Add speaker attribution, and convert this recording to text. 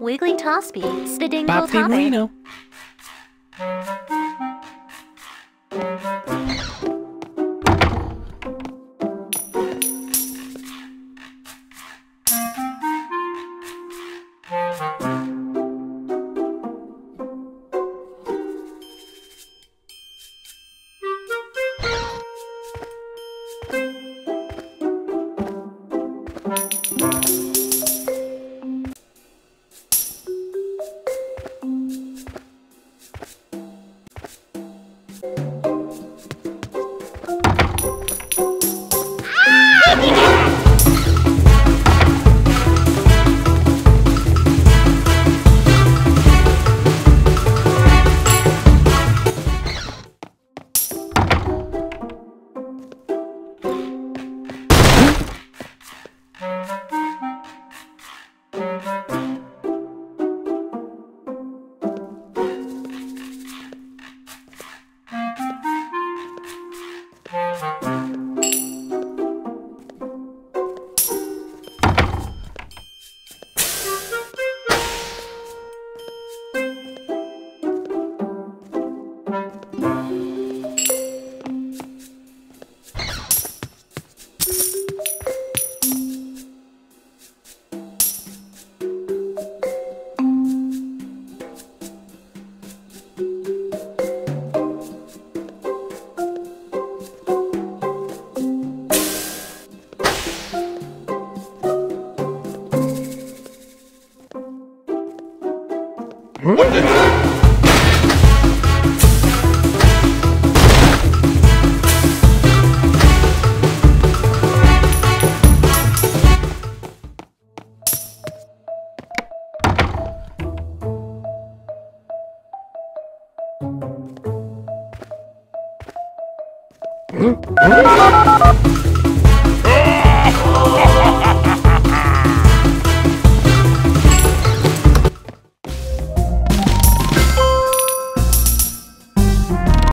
Speaker 1: Wiggly Tospy, the Dingle
Speaker 2: Boppy
Speaker 1: Topper.
Speaker 2: Reno.
Speaker 3: Happiness. 응? 응?